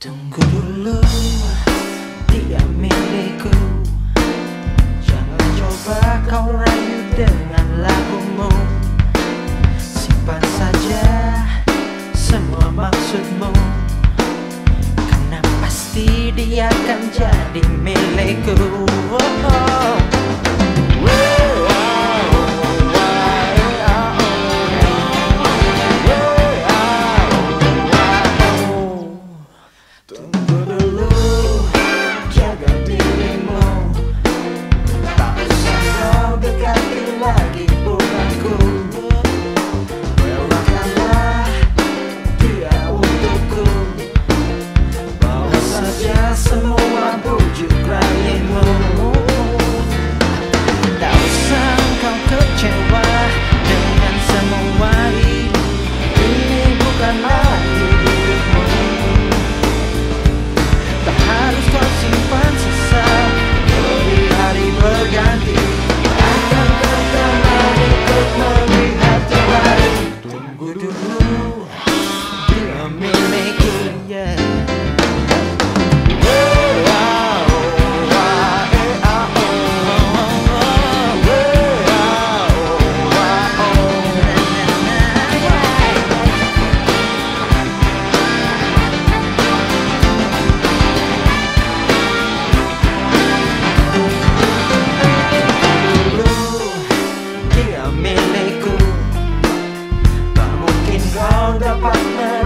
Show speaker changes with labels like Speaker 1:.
Speaker 1: dulu Dia milikku. Jangan coba kau rayu dengan lagumu. Simpan saja semua maksudmu. Karena pasti dia akan jadi milikku some more, I bold you crying more. apartment.